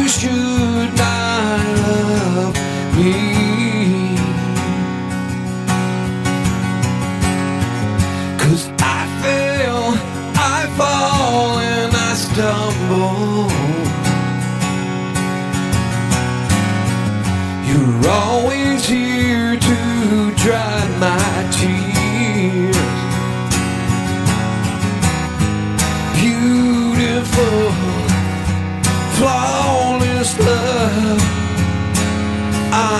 you should not love me. Cause I fail, I fall, and I stumble. You're always here to dry my tears.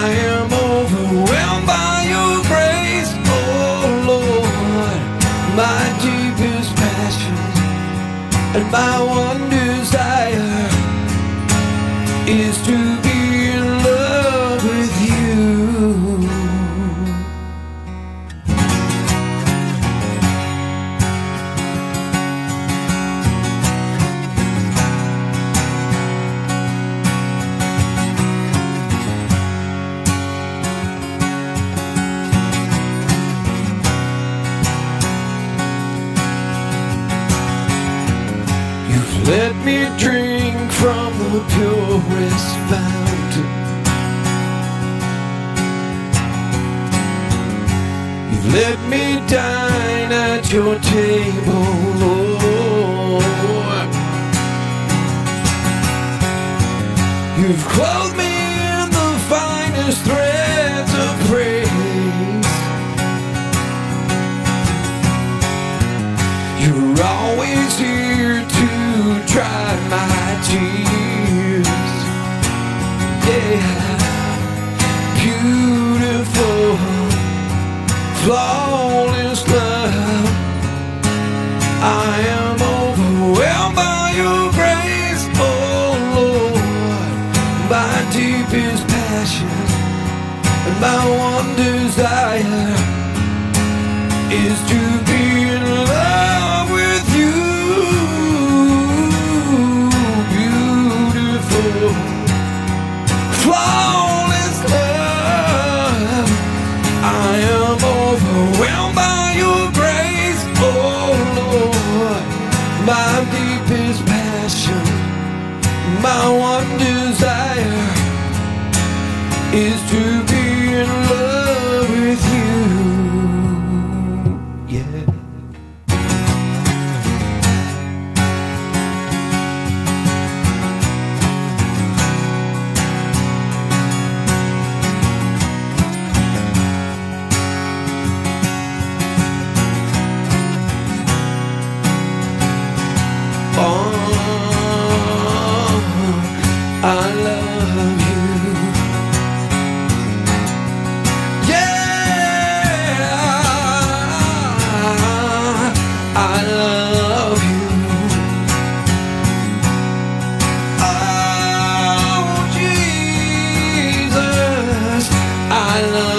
I am overwhelmed by your grace, oh Lord. My deepest passion and my one desire is to be let me drink from the purest fountain. You've let me dine at your table, Lord. You've clothed tears. Yeah, beautiful, flawless love. I am overwhelmed by your grace, oh Lord. My deepest passion and my one desire is to flawless love. I am overwhelmed by your grace, oh Lord. My deepest passion, my one desire is to be love